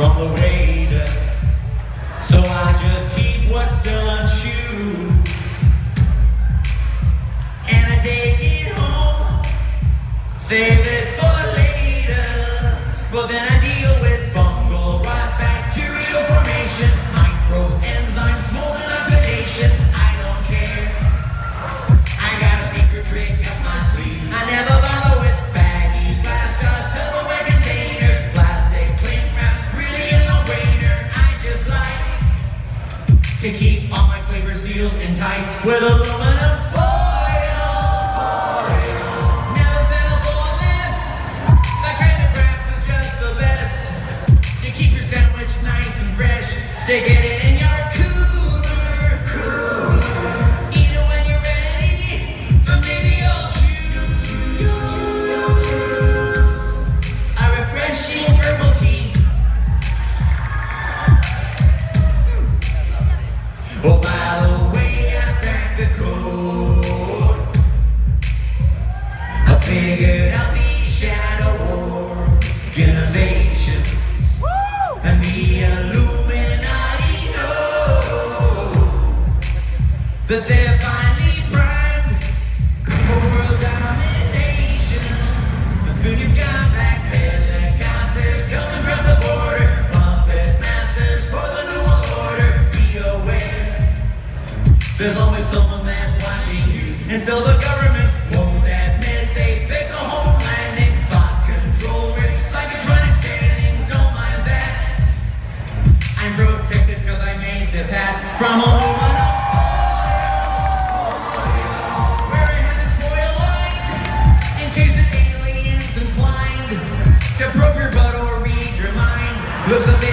from the waiter. So I just keep what's still unchewed. And I take it home, save it for later. But then I deal with to keep all my flavors sealed and tight with aluminum foil. Never settle less. That kind of is just the best. To keep your sandwich nice and fresh, stick it in Illuminati know that they're finally primed for world domination. But soon you've got back helicopters coming across the border, puppet masters for the new world order. Be aware, there's always someone that's watching you, and so the government from Alumina. Wearing foil in case aliens inclined to probe your or read your mind. Looks like